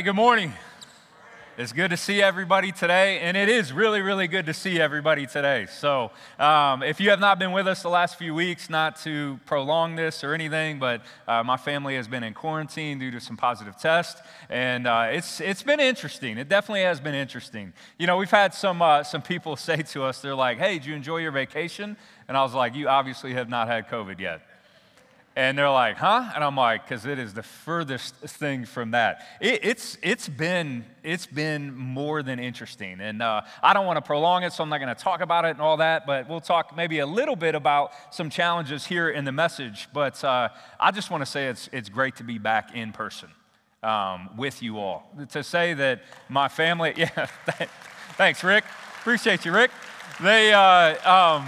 Hey, good morning. It's good to see everybody today, and it is really, really good to see everybody today. So, um, if you have not been with us the last few weeks, not to prolong this or anything, but uh, my family has been in quarantine due to some positive tests, and uh, it's it's been interesting. It definitely has been interesting. You know, we've had some uh, some people say to us, they're like, "Hey, did you enjoy your vacation?" And I was like, "You obviously have not had COVID yet." And they're like, huh? And I'm like, because it is the furthest thing from that. It, it's, it's, been, it's been more than interesting. And uh, I don't want to prolong it, so I'm not going to talk about it and all that, but we'll talk maybe a little bit about some challenges here in the message. But uh, I just want to say it's, it's great to be back in person um, with you all. To say that my family, yeah, thanks, Rick. Appreciate you, Rick. They, uh, um,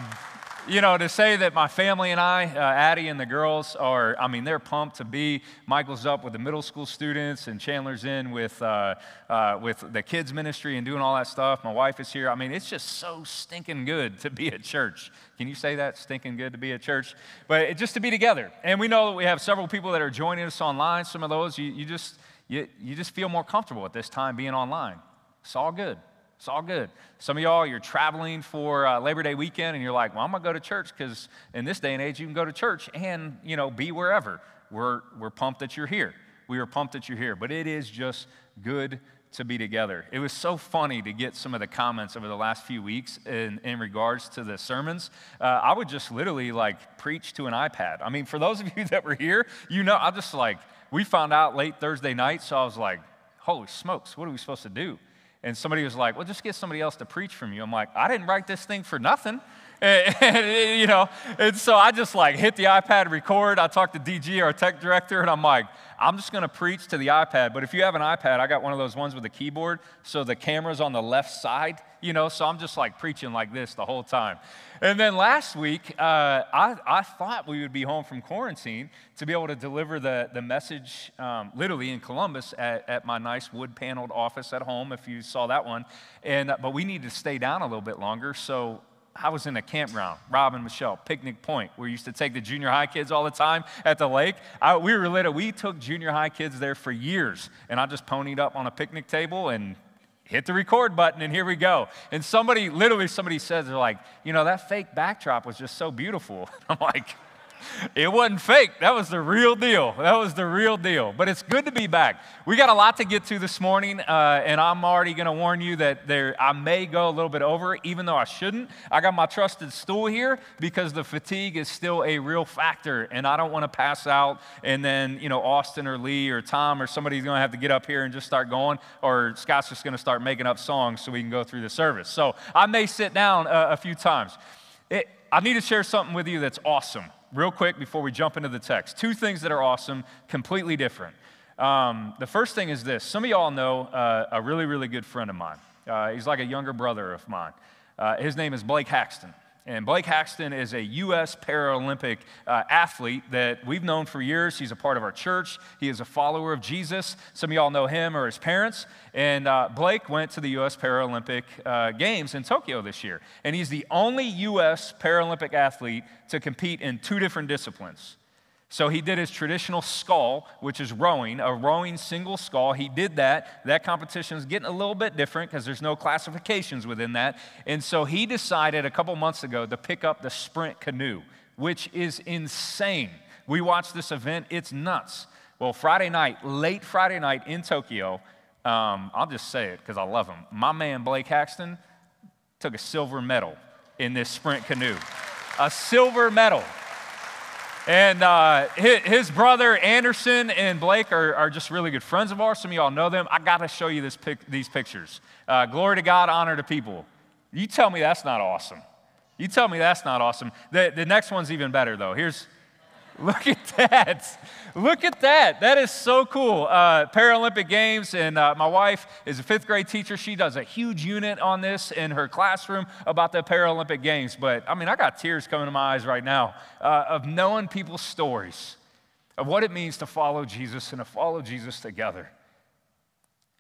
you know, to say that my family and I, uh, Addie and the girls, are, I mean, they're pumped to be. Michael's up with the middle school students, and Chandler's in with, uh, uh, with the kids' ministry and doing all that stuff. My wife is here. I mean, it's just so stinking good to be at church. Can you say that? Stinking good to be at church? But it, just to be together. And we know that we have several people that are joining us online. Some of those, you, you, just, you, you just feel more comfortable at this time being online. It's all good. It's all good. Some of y'all, you're traveling for uh, Labor Day weekend, and you're like, "Well, I'm gonna go to church because in this day and age, you can go to church and you know be wherever." We're we're pumped that you're here. We are pumped that you're here. But it is just good to be together. It was so funny to get some of the comments over the last few weeks in, in regards to the sermons. Uh, I would just literally like preach to an iPad. I mean, for those of you that were here, you know, I just like we found out late Thursday night, so I was like, "Holy smokes, what are we supposed to do?" And somebody was like, well, just get somebody else to preach from you. I'm like, I didn't write this thing for nothing. And, you know, and so I just like hit the iPad record. I talked to DG, our tech director, and I'm like, I'm just going to preach to the iPad. But if you have an iPad, I got one of those ones with a keyboard, so the camera's on the left side, you know, so I'm just like preaching like this the whole time. And then last week, uh, I, I thought we would be home from quarantine to be able to deliver the, the message um, literally in Columbus at, at my nice wood paneled office at home, if you saw that one. And, uh, but we needed to stay down a little bit longer, so I was in a campground, Rob and Michelle, Picnic Point. We used to take the junior high kids all the time at the lake. I, we were little. We took junior high kids there for years, and I just ponied up on a picnic table and hit the record button, and here we go. And somebody, literally, somebody says, they're like, you know, that fake backdrop was just so beautiful. I'm like, it wasn't fake. That was the real deal. That was the real deal. But it's good to be back. We got a lot to get to this morning, uh, and I'm already going to warn you that there I may go a little bit over, even though I shouldn't. I got my trusted stool here because the fatigue is still a real factor, and I don't want to pass out. And then you know Austin or Lee or Tom or somebody's going to have to get up here and just start going, or Scott's just going to start making up songs so we can go through the service. So I may sit down a, a few times. It, I need to share something with you that's awesome real quick before we jump into the text. Two things that are awesome, completely different. Um, the first thing is this some of y'all know uh, a really, really good friend of mine. Uh, he's like a younger brother of mine. Uh, his name is Blake Haxton. And Blake Haxton is a U.S. Paralympic uh, athlete that we've known for years. He's a part of our church. He is a follower of Jesus. Some of y'all know him or his parents. And uh, Blake went to the U.S. Paralympic uh, Games in Tokyo this year. And he's the only U.S. Paralympic athlete to compete in two different disciplines so he did his traditional scull, which is rowing, a rowing single scull. He did that. That competition is getting a little bit different because there's no classifications within that. And so he decided a couple months ago to pick up the sprint canoe, which is insane. We watched this event, it's nuts. Well, Friday night, late Friday night in Tokyo, um, I'll just say it because I love him. My man Blake Haxton took a silver medal in this sprint canoe. A silver medal. And uh, his brother Anderson and Blake are, are, just really good friends of ours. Some of y'all know them. I got to show you pic, these pictures. Uh, glory to God, honor to people. You tell me that's not awesome. You tell me that's not awesome. The, the next one's even better, though. Here's, Look at that. Look at that. That is so cool. Uh, Paralympic Games, and uh, my wife is a fifth grade teacher. She does a huge unit on this in her classroom about the Paralympic Games. But I mean, I got tears coming to my eyes right now uh, of knowing people's stories of what it means to follow Jesus and to follow Jesus together.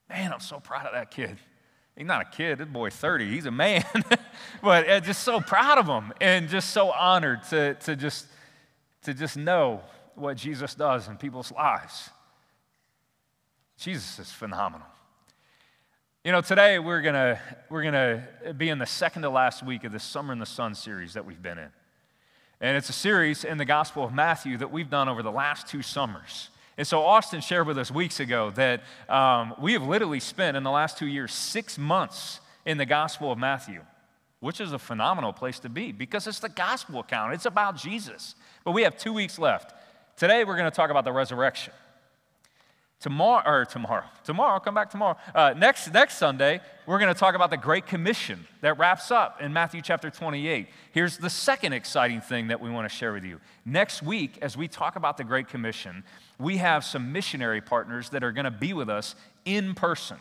Man, I'm so proud of that kid. He's not a kid, this boy 30, he's a man. but uh, just so proud of him and just so honored to, to just to just know what Jesus does in people's lives. Jesus is phenomenal. You know, today we're to we're to be in the second to last week of the Summer in the Son series that we've been in. And it's a series in the Gospel of Matthew that we've done over the last two summers. And so Austin shared with us weeks ago that um, we have literally spent in the last two years six months in the Gospel of Matthew, which is a phenomenal place to be because it's the gospel account. It's about Jesus. But we have two weeks left. Today we're going to talk about the resurrection. Tomorrow, or tomorrow, tomorrow, come back tomorrow. Uh, next, next Sunday, we're going to talk about the Great Commission that wraps up in Matthew chapter 28. Here's the second exciting thing that we want to share with you. Next week, as we talk about the Great Commission, we have some missionary partners that are going to be with us in person.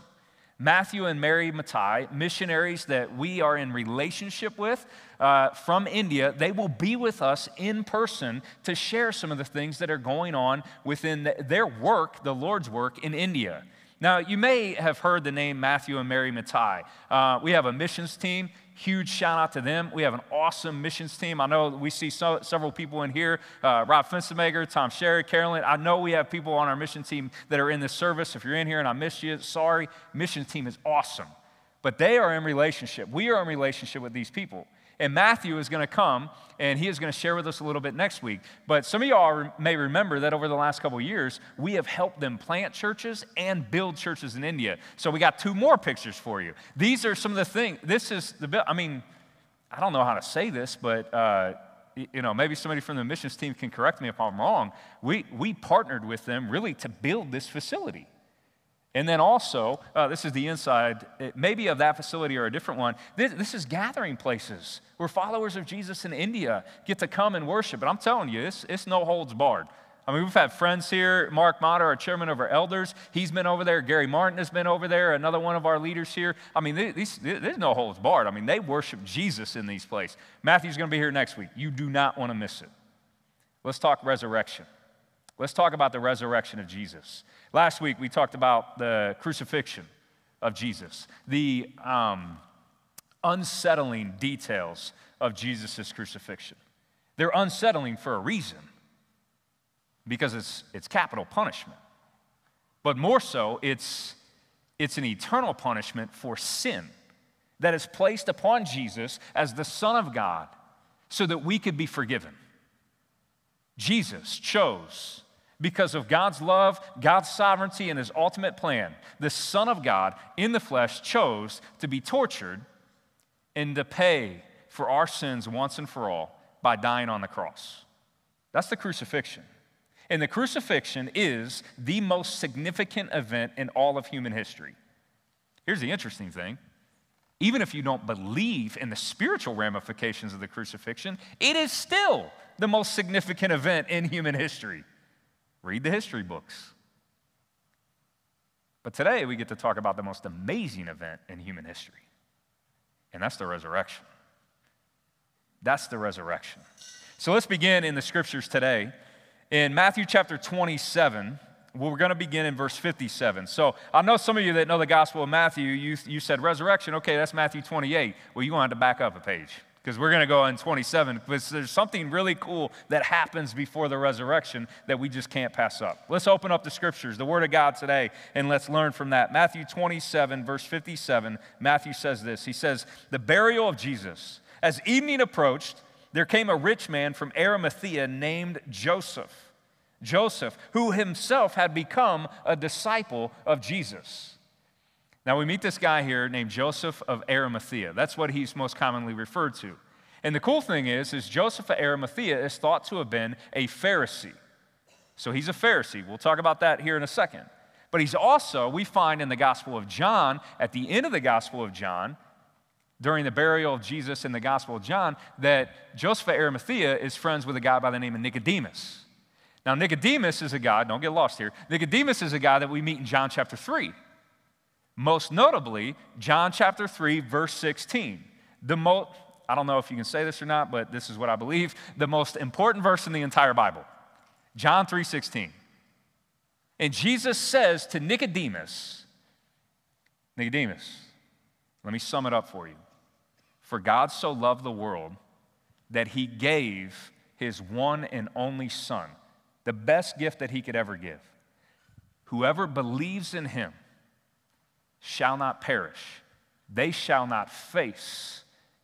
Matthew and Mary Matai, missionaries that we are in relationship with uh, from India, they will be with us in person to share some of the things that are going on within their work, the Lord's work in India. Now, you may have heard the name Matthew and Mary Matai. Uh, we have a missions team. Huge shout out to them. We have an awesome missions team. I know we see so, several people in here uh, Rob Fenstermaker, Tom Sherry, Carolyn. I know we have people on our mission team that are in this service. If you're in here and I missed you, sorry. Mission team is awesome. But they are in relationship. We are in relationship with these people. And Matthew is going to come and he is going to share with us a little bit next week. But some of y'all may remember that over the last couple years, we have helped them plant churches and build churches in India. So we got two more pictures for you. These are some of the things. This is the, I mean, I don't know how to say this, but. Uh, you know, maybe somebody from the missions team can correct me if I'm wrong. We, we partnered with them really to build this facility. And then also, uh, this is the inside, maybe of that facility or a different one. This, this, is gathering places where followers of Jesus in India get to come and worship. And I'm telling you, it's, it's no holds barred. I mean, we've had friends here. Mark Motter, our chairman of our elders, he's been over there. Gary Martin has been over there, another one of our leaders here. I mean, these, there's no holds barred. I mean, they worship Jesus in these places. Matthew's going to be here next week. You do not want to miss it. Let's talk resurrection. Let's talk about the resurrection of Jesus. Last week, we talked about the crucifixion of Jesus, the um, unsettling details of Jesus' crucifixion. They're unsettling for a reason because it's, it's capital punishment. But more so, it's, it's an eternal punishment for sin that is placed upon Jesus as the Son of God so that we could be forgiven. Jesus chose because of God's love, God's sovereignty, and his ultimate plan, the Son of God in the flesh chose to be tortured and to pay for our sins once and for all by dying on the cross. That's the crucifixion. And the crucifixion is the most significant event in all of human history. Here's the interesting thing even if you don't believe in the spiritual ramifications of the crucifixion, it is still the most significant event in human history. Read the history books. But today we get to talk about the most amazing event in human history, and that's the resurrection. That's the resurrection. So let's begin in the scriptures today. In Matthew chapter 27, we're going to begin in verse 57. So I know some of you that know the Gospel of Matthew, you, you said resurrection. Okay, that's Matthew 28. Well, you want to have to back up a page because we're going to go in 27 because there's something really cool that happens before the resurrection that we just can't pass up. Let's open up the scriptures, the Word of God today, and let's learn from that. Matthew 27, verse 57, Matthew says this He says, The burial of Jesus. As evening approached, there came a rich man from Arimathea named Joseph. Joseph, who himself had become a disciple of Jesus. Now, we meet this guy here named Joseph of Arimathea. That's what he's most commonly referred to. And the cool thing is, is Joseph of Arimathea is thought to have been a Pharisee. So he's a Pharisee. We'll talk about that here in a second. But he's also, we find in the Gospel of John, at the end of the Gospel of John, during the burial of Jesus in the Gospel of John, that Joseph of Arimathea is friends with a guy by the name of Nicodemus. Now, Nicodemus is a guy, don't get lost here. Nicodemus is a guy that we meet in John chapter 3. Most notably, John chapter 3, verse 16. The mo- I don't know if you can say this or not, but this is what I believe. The most important verse in the entire Bible. John 3 16. And Jesus says to Nicodemus, Nicodemus, let me sum it up for you. For God so loved the world that he gave his one and only Son, the best gift that he could ever give Whoever believes in him shall not perish, they shall not face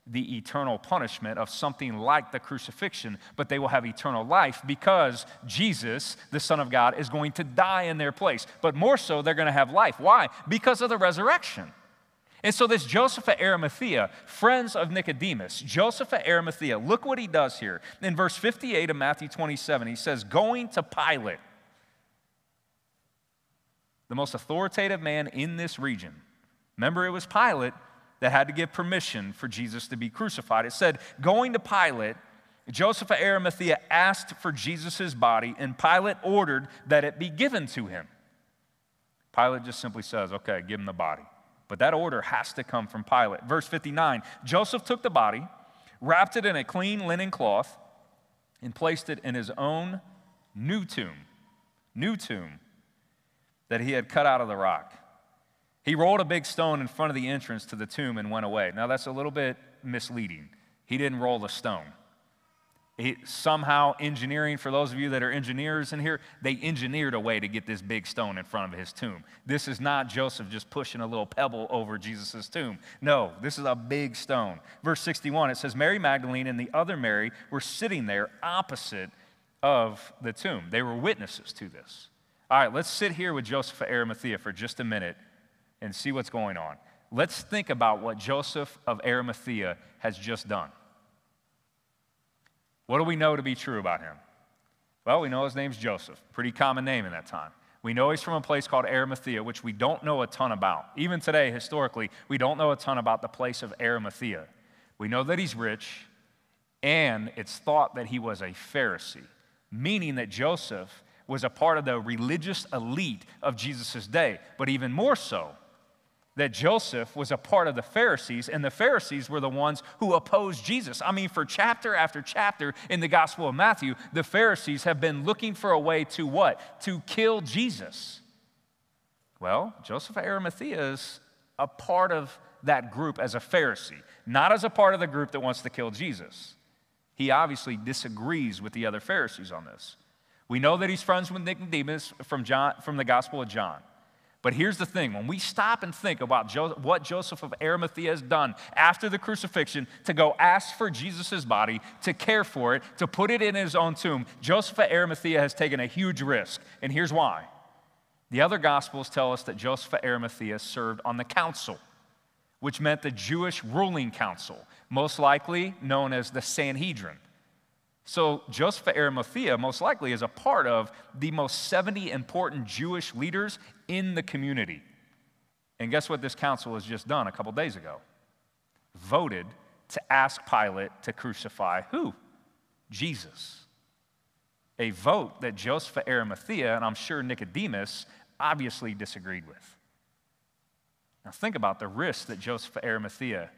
the eternal punishment of something like the crucifixion, but they will have eternal life because Jesus, the Son of God, is going to die in their place. But more so, they're going to have life. Why? Because of the resurrection. And so, this Joseph of Arimathea, friends of Nicodemus, Joseph of Arimathea, look what he does here. In verse 58 of Matthew 27, he says, Going to Pilate, the most authoritative man in this region. Remember, it was Pilate that had to give permission for Jesus to be crucified. It said, Going to Pilate, Joseph of Arimathea asked for Jesus' body, and Pilate ordered that it be given to him. Pilate just simply says, Okay, give him the body. But that order has to come from Pilate. Verse 59 Joseph took the body, wrapped it in a clean linen cloth, and placed it in his own new tomb, new tomb that he had cut out of the rock. He rolled a big stone in front of the entrance to the tomb and went away. Now, that's a little bit misleading. He didn't roll the stone somehow engineering, for those of you that are engineers in here, they engineered a way to get this big stone in front of his tomb. This is not Joseph just pushing a little pebble over Jesus' tomb. No, this is a big stone. Verse 61, it says, Mary Magdalene and the other Mary were sitting there opposite of the tomb. They were witnesses to this. All right, let's sit here with Joseph of Arimathea for just a minute and see what's going on. Let's think about what Joseph of Arimathea has just done. What do we know to be true about him? Well, we know his name's Joseph, pretty common name in that time. We know he's from a place called Arimathea, which we don't know a ton about. Even today, historically, we don't know a ton about the place of Arimathea. We know that he's rich, and it's thought that he was a Pharisee, meaning that Joseph was a part of the religious elite of Jesus' day. But even more so, that Joseph was a part of the Pharisees, and the Pharisees were the ones who opposed Jesus. I mean, for chapter after chapter in the Gospel of Matthew, the Pharisees have been looking for a way to what? To kill Jesus. Well, Joseph of Arimathea is a part of that group as a Pharisee, not as a part of the group that wants to kill Jesus. He obviously disagrees with the other Pharisees on this. We know that he's friends with Nicodemus from, John, from the Gospel of John. But here's the thing when we stop and think about jo- what Joseph of Arimathea has done after the crucifixion to go ask for Jesus' body, to care for it, to put it in his own tomb, Joseph of Arimathea has taken a huge risk. And here's why. The other Gospels tell us that Joseph of Arimathea served on the council, which meant the Jewish ruling council, most likely known as the Sanhedrin. So Joseph of Arimathea most likely is a part of the most 70 important Jewish leaders in the community. And guess what this council has just done a couple days ago? Voted to ask Pilate to crucify who? Jesus. A vote that Joseph of Arimathea and I'm sure Nicodemus obviously disagreed with. Now think about the risk that Joseph of Arimathea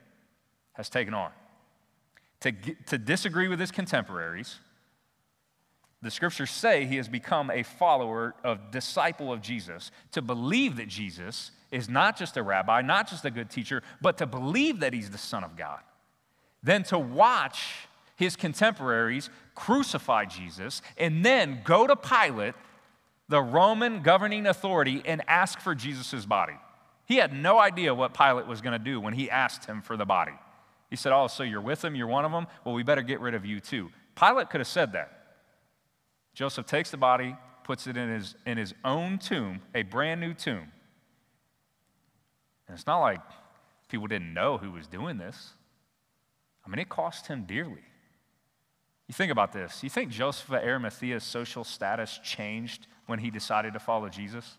has taken on to, to disagree with his contemporaries. The scriptures say he has become a follower, a disciple of Jesus, to believe that Jesus is not just a rabbi, not just a good teacher, but to believe that he's the Son of God. Then to watch his contemporaries crucify Jesus and then go to Pilate, the Roman governing authority, and ask for Jesus' body. He had no idea what Pilate was going to do when he asked him for the body. He said, Oh, so you're with them? You're one of them? Well, we better get rid of you too. Pilate could have said that. Joseph takes the body, puts it in his, in his own tomb, a brand new tomb. And it's not like people didn't know who was doing this. I mean, it cost him dearly. You think about this. You think Joseph of Arimathea's social status changed when he decided to follow Jesus?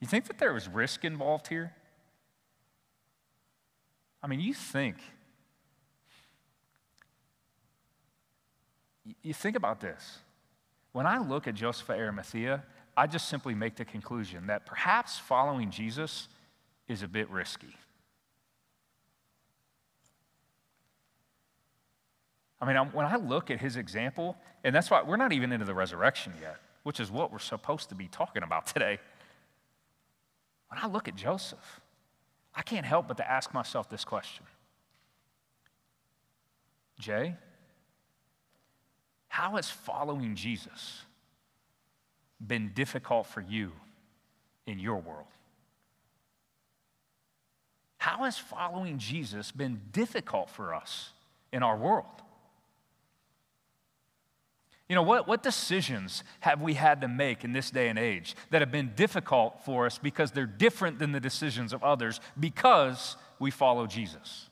You think that there was risk involved here? I mean, you think, you think about this. When I look at Joseph of Arimathea, I just simply make the conclusion that perhaps following Jesus is a bit risky. I mean, when I look at his example, and that's why we're not even into the resurrection yet, which is what we're supposed to be talking about today. When I look at Joseph, I can't help but to ask myself this question Jay, how has following Jesus been difficult for you in your world? How has following Jesus been difficult for us in our world? You know, what, what decisions have we had to make in this day and age that have been difficult for us because they're different than the decisions of others because we follow Jesus?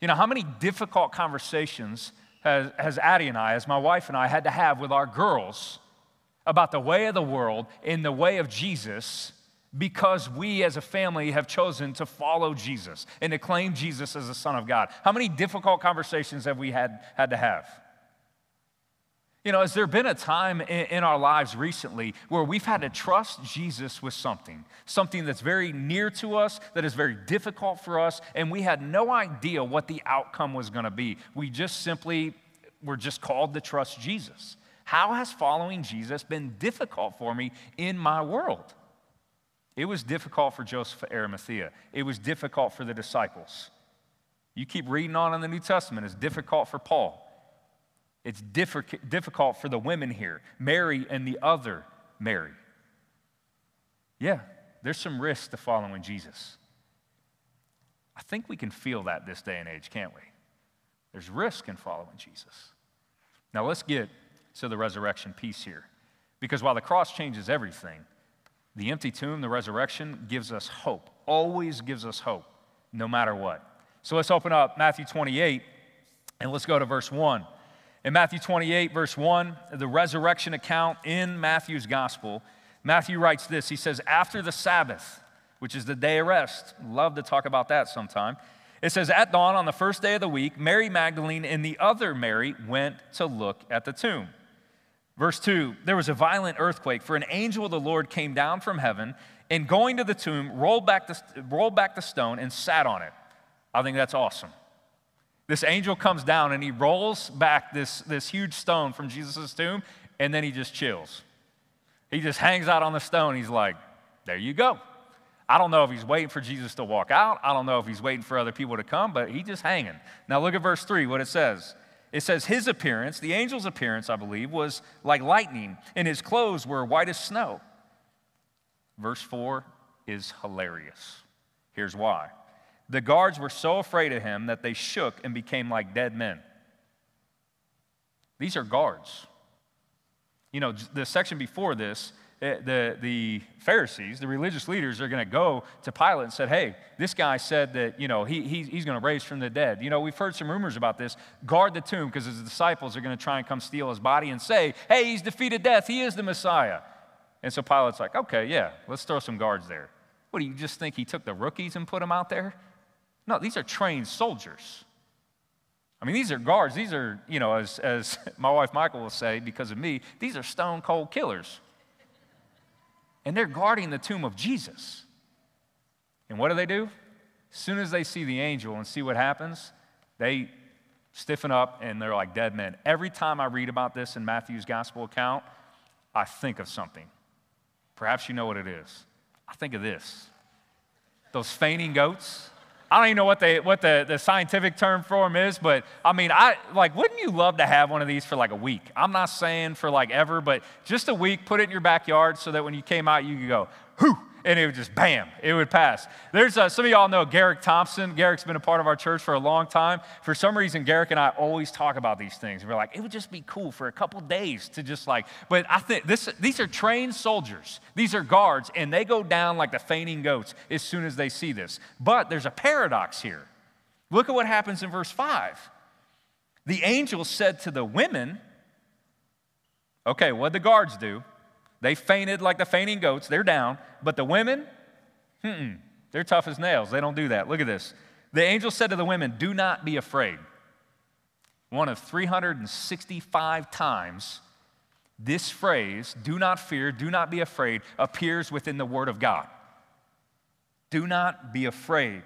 You know, how many difficult conversations has, has Addie and I, as my wife and I, had to have with our girls about the way of the world in the way of Jesus because we as a family have chosen to follow Jesus and to claim Jesus as the Son of God. How many difficult conversations have we had, had to have? You know, has there been a time in, in, our lives recently where we've had to trust Jesus with something, something that's very near to us, that is very difficult for us, and we had no idea what the outcome was going to be? We just simply were just called to trust Jesus. How has following Jesus been difficult for me in my world? It was difficult for Joseph of Arimathea. It was difficult for the disciples. You keep reading on in the New Testament, it's difficult for Paul. It's difficult for the women here, Mary and the other Mary. Yeah, there's some risk to following Jesus. I think we can feel that this day and age, can't we? There's risk in following Jesus. Now let's get to the resurrection piece here. Because while the cross changes everything, the empty tomb, the resurrection, gives us hope, always gives us hope, no matter what. So let's open up Matthew 28 and let's go to verse 1. In Matthew 28, verse 1, the resurrection account in Matthew's gospel, Matthew writes this He says, After the Sabbath, which is the day of rest, love to talk about that sometime. It says, At dawn on the first day of the week, Mary Magdalene and the other Mary went to look at the tomb. Verse 2 There was a violent earthquake, for an angel of the Lord came down from heaven and going to the tomb, rolled back the, rolled back the stone and sat on it. I think that's awesome. This angel comes down and he rolls back this, this huge stone from Jesus' tomb, and then he just chills. He just hangs out on the stone. He's like, There you go. I don't know if he's waiting for Jesus to walk out. I don't know if he's waiting for other people to come, but he's just hanging. Now look at verse 3, what it says. It says, His appearance, the angel's appearance, I believe, was like lightning, and his clothes were white as snow. Verse 4 is hilarious. Here's why. The guards were so afraid of him that they shook and became like dead men. These are guards. You know, the section before this, Eh, the, the Pharisees, the religious leaders, are going to go to Pilate and said, hey, this guy said that, you know, he, he he's going to raise from the dead. You know, we've heard some rumors about this. Guard the tomb because his disciples are going to try and come steal his body and say, hey, he's defeated death. He is the Messiah. And so Pilate's like, okay, yeah, let's throw some guards there. What, do you just think he took the rookies and put them out there? No, these are trained soldiers. I mean, these are guards. These are, you know, as, as my wife Michael will say, because of me, these are stone cold killers and they're guarding the tomb of Jesus. And what do they do? As soon as they see the angel and see what happens, they stiffen up and they're like dead men. Every time I read about this in Matthew's gospel account, I think of something. Perhaps you know what it is. I think of this those fainting goats. I don't even know what, what the, the scientific term for them is, but I mean, I like, wouldn't you love to have one of these for like a week? I'm not saying for like ever, but just a week, put it in your backyard so that when you came out, you could go, whew, and it would just bam, it would pass. There's uh, some of y'all know Garrick Thompson. Garrick's been a part of our church for a long time. For some reason, Garrick and I always talk about these things. We're like, it would just be cool for a couple days to just like, but I think this, these are trained soldiers. These are guards, and they go down like the fainting goats as soon as they see this. But there's a paradox here. Look at what happens in verse 5. The angel said to the women, okay, what the guards do? They fainted like the fainting goats. They're down. But the women, hmm, they're tough as nails. They don't do that. Look at this. The angel said to the women, Do not be afraid. One of 365 times, this phrase, do not fear, do not be afraid, appears within the Word of God. Do not be afraid.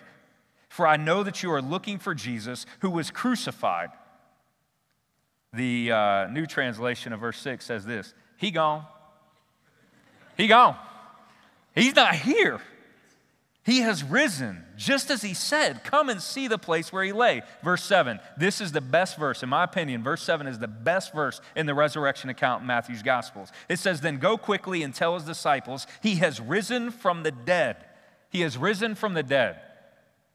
For I know that you are looking for Jesus who was crucified. The uh, new translation of verse 6 says this He gone. He gone. He's not here. He has risen, just as he said. Come and see the place where he lay. Verse 7. This is the best verse, in my opinion. Verse 7 is the best verse in the resurrection account in Matthew's Gospels. It says, Then go quickly and tell his disciples, He has risen from the dead. He has risen from the dead.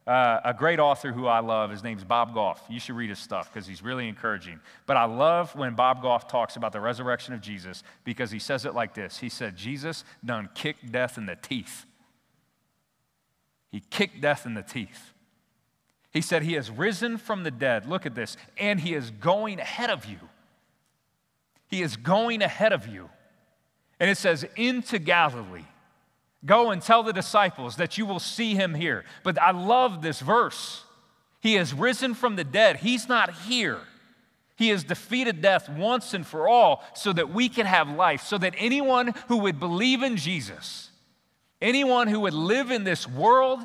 Uh, a great author who I love, his name's Bob Goff. You should read his stuff because he's really encouraging. But I love when Bob Goff talks about the resurrection of Jesus because he says it like this He said, Jesus done kicked death in the teeth. He kicked death in the teeth. He said, He has risen from the dead. Look at this. And He is going ahead of you. He is going ahead of you. And it says, into Galilee. Go and tell the disciples that you will see Him here. But I love this verse. He has risen from the dead. He's not here. He has defeated death once and for all so that we can have life, so that anyone who would believe in Jesus, Anyone who would live in this world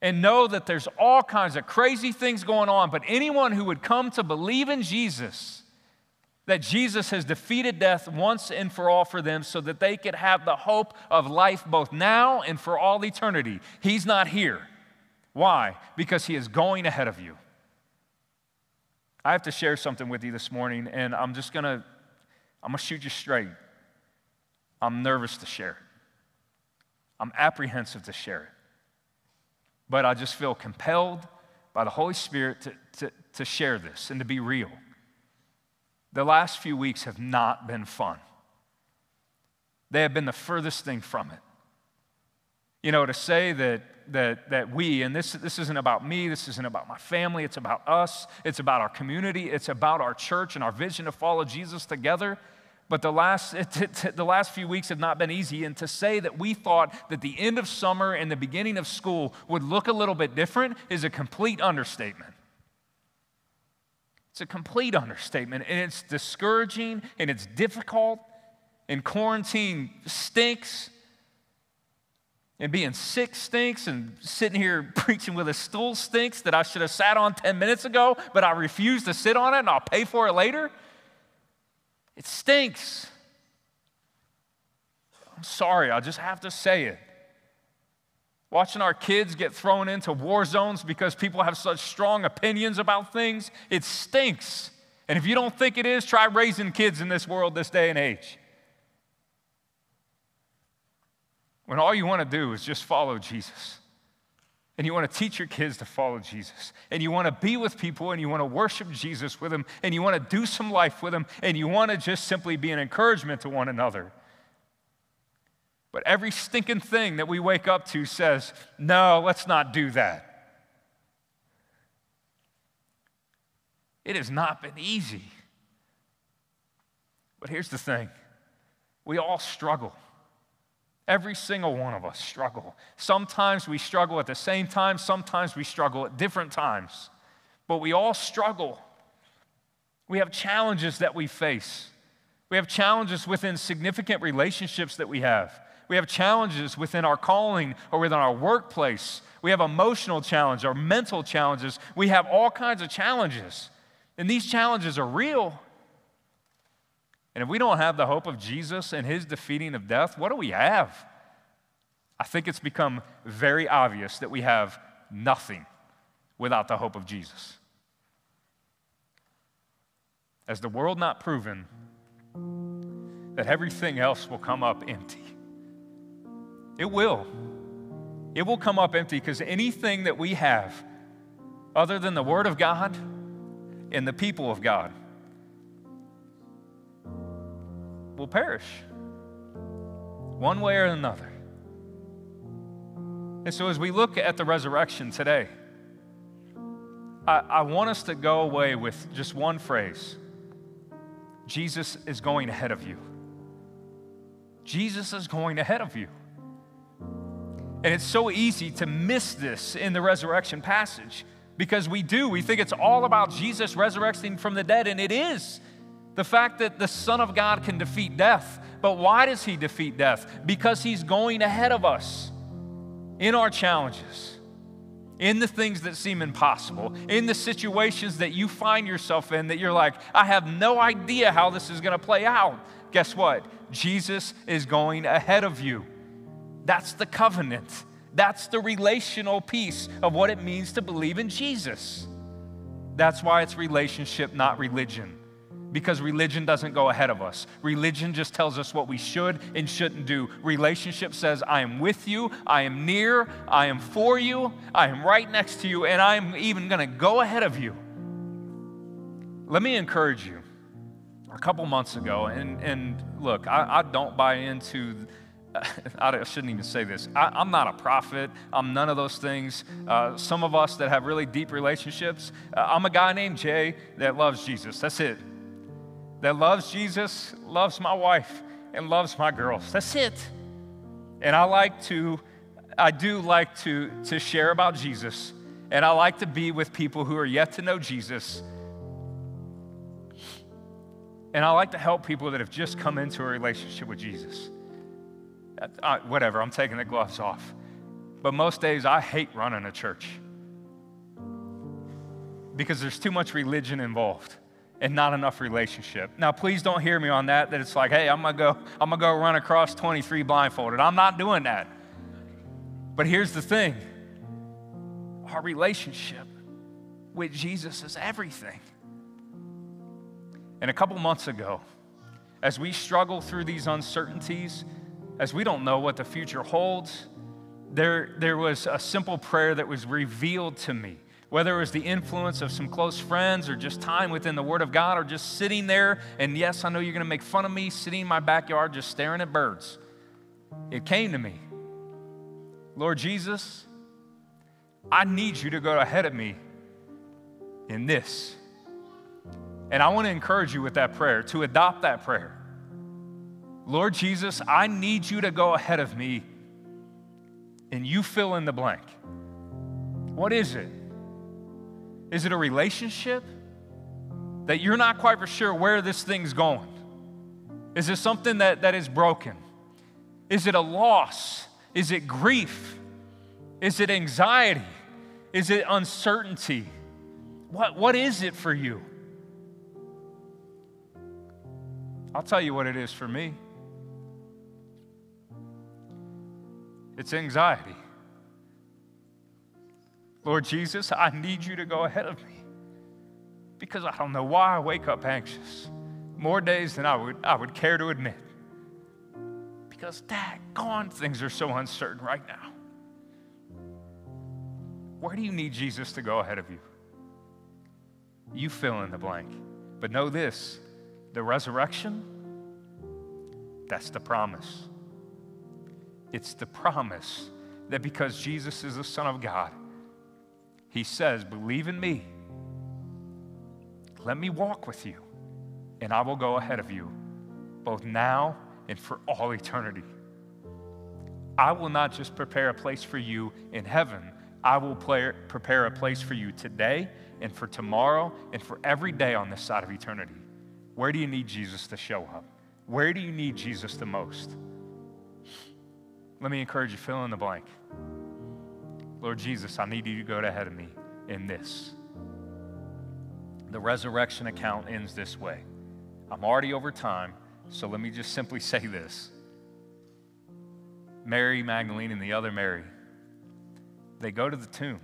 and know that there's all kinds of crazy things going on, but anyone who would come to believe in Jesus, that Jesus has defeated death once and for all for them so that they could have the hope of life both now and for all eternity. He's not here. Why? Because he is going ahead of you. I have to share something with you this morning, and I'm just gonna, I'm gonna shoot you straight. I'm nervous to share it. I'm apprehensive to share it. But I just feel compelled by the Holy Spirit to, to, to share this and to be real. The last few weeks have not been fun, they have been the furthest thing from it. You know, to say that, that, that we, and this, this isn't about me, this isn't about my family, it's about us, it's about our community, it's about our church and our vision to follow Jesus together but the last, the last few weeks have not been easy. And to say that we thought that the end of summer and the beginning of school would look a little bit different is a complete understatement. It's a complete understatement. And it's discouraging and it's difficult. And quarantine stinks. And being sick stinks. And sitting here preaching with a stool stinks that I should have sat on 10 minutes ago, but I refuse to sit on it and I'll pay for it later. It stinks. I'm sorry, I just have to say it. Watching our kids get thrown into war zones because people have such strong opinions about things, it stinks. And if you don't think it is, try raising kids in this world this day and age. When all you want to do is just follow Jesus and you want to teach your kids to follow Jesus, and you want to be with people, and you want to worship Jesus with them, and you want to do some life with them, and you want to just simply be an encouragement to one another. But every stinking thing that we wake up to says, no, let's not do that. It has not been easy. But here's the thing we all struggle. Every single one of us struggle. Sometimes we struggle at the same time, sometimes we struggle at different times. But we all struggle. We have challenges that we face. We have challenges within significant relationships that we have. We have challenges within our calling or within our workplace. We have emotional challenges or mental challenges. We have all kinds of challenges. And these challenges are real. And if we don't have the hope of Jesus and his defeating of death, what do we have? I think it's become very obvious that we have nothing without the hope of Jesus. As the world not proven that everything else will come up empty. It will. It will come up empty because anything that we have other than the Word of God and the people of God will perish one way or another. And so, as we look at the resurrection today, I, I, want us to go away with just one phrase Jesus is going ahead of you. Jesus is going ahead of you. And it's so easy to miss this in the resurrection passage because we do. We think it's all about Jesus resurrecting from the dead, and it is. The fact that the Son of God can defeat death. But why does he defeat death? Because he's going ahead of us in our challenges, in the things that seem impossible, in the situations that you find yourself in that you're like, I have no idea how this is going to play out. Guess what? Jesus is going ahead of you. That's the covenant. That's the relational piece of what it means to believe in Jesus. That's why it's relationship, not religion. Because religion doesn't go ahead of us. Religion just tells us what we should and shouldn't do. Relationship says, I am with you, I am near, I am for you, I am right next to you, and I'm even going to go ahead of you. Let me encourage you. A couple months ago, and, and look, I, I don't buy into I shouldn't even say this. I, am not a prophet. I'm none of those things. Uh, some of us that have really deep relationships, uh, I'm a guy named Jay that loves Jesus. That's it. That loves Jesus, loves my wife, and loves my girls. That's it. And I like to, I do like to, to share about Jesus. And I like to be with people who are yet to know Jesus. And I like to help people that have just come into a relationship with Jesus uh, whatever, I'm taking the gloves off. But most days I hate running a church because there's too much religion involved and not enough relationship. Now, please don't hear me on that, that it's like, hey, I'm gonna go, I'm gonna go run across 23 blindfolded. I'm not doing that. But here's the thing our relationship with Jesus is everything. And a couple months ago, as we struggle through these uncertainties, as we don't know what the future holds, there, there was a simple prayer that was revealed to me. Whether it was the influence of some close friends or just time within the Word of God or just sitting there, and yes, I know you're going to make fun of me sitting in my backyard just staring at birds. It came to me Lord Jesus, I need you to go ahead of me in this. And I want to encourage you with that prayer to adopt that prayer. Lord Jesus, I need you to go ahead of me and you fill in the blank. What is it? Is it a relationship that you're not quite for sure where this thing's going? Is it something that, that is broken? Is it a loss? Is it grief? Is it anxiety? Is it uncertainty? What, what is it for you? I'll tell you what it is for me. It's anxiety. Lord Jesus, I need you to go ahead of me because I don't know why I wake up anxious more days than I would, I would care to admit. Because, dad, gone, things are so uncertain right now. Where do you need Jesus to go ahead of you? You fill in the blank. But know this the resurrection, that's the promise. It's the promise that because Jesus is the Son of God, He says, Believe in me. Let me walk with you, and I will go ahead of you, both now and for all eternity. I will not just prepare a place for you in heaven, I will play, prepare a place for you today and for tomorrow and for every day on this side of eternity. Where do you need Jesus to show up? Where do you need Jesus the most? Let me encourage you, fill in the blank. Lord Jesus, I need you to go ahead of me in this. The resurrection account ends this way. I'm already over time, so let me just simply say this. Mary Magdalene and the other Mary, they go to the tomb.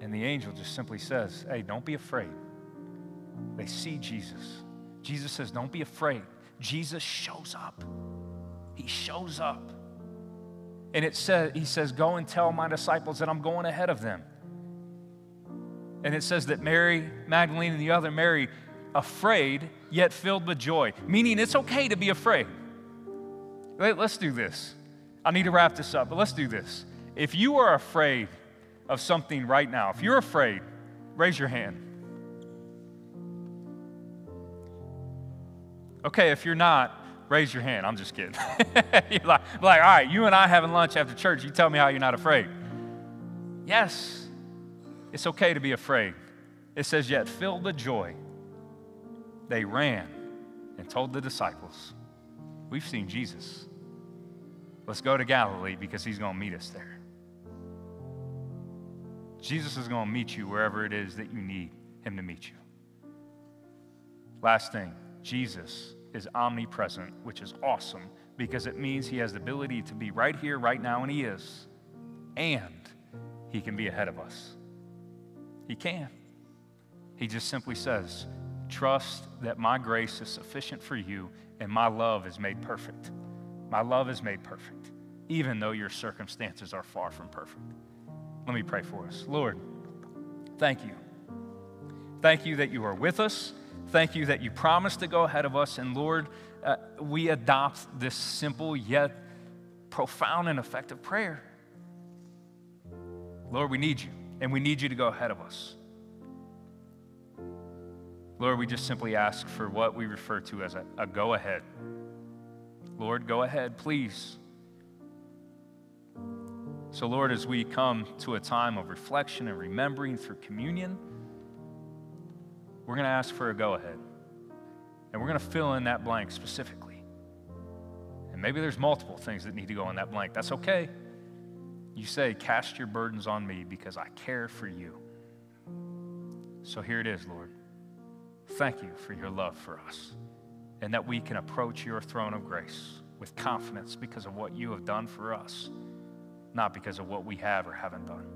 And the angel just simply says, Hey, don't be afraid. They see Jesus. Jesus says, Don't be afraid. Jesus shows up. He shows up. And it says, he says, Go and tell my disciples that I'm going ahead of them. And it says that Mary, Magdalene, and the other Mary, afraid, yet filled with joy, meaning it's okay to be afraid. Let's do this. I need to wrap this up, but let's do this. If you are afraid of something right now, if you're afraid, raise your hand. Okay, if you're not, Raise your hand. I'm just kidding. you're like, like, all right, you and I having lunch after church. You tell me how you're not afraid. Yes, it's okay to be afraid. It says, yet filled with joy, they ran and told the disciples, We've seen Jesus. Let's go to Galilee because he's going to meet us there. Jesus is going to meet you wherever it is that you need him to meet you. Last thing, Jesus is omnipresent, which is awesome, because it means he has the ability to be right here, right now, and he is. And he can be ahead of us. He can. He just simply says, Trust that my grace is sufficient for you and my love is made perfect. My love is made perfect, even though your circumstances are far from perfect. Let me pray for us. Lord, thank you. Thank you that you are with us. Thank you that you promised to go ahead of us. And Lord, uh, we adopt this simple yet profound and effective prayer. Lord, we need you, and we need you to go ahead of us. Lord, we just simply ask for what we refer to as a, a go ahead. Lord, go ahead, please. So, Lord, as we come to a time of reflection and remembering through communion, we're going to ask for a go ahead. And we're going to fill in that blank specifically. And maybe there's multiple things that need to go in that blank. That's okay. You say, Cast your burdens on me because I care for you. So here it is, Lord. Thank you for your love for us and that we can approach your throne of grace with confidence because of what you have done for us, not because of what we have or haven't done.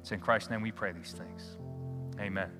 It's in Christ's name we pray these things. Amen.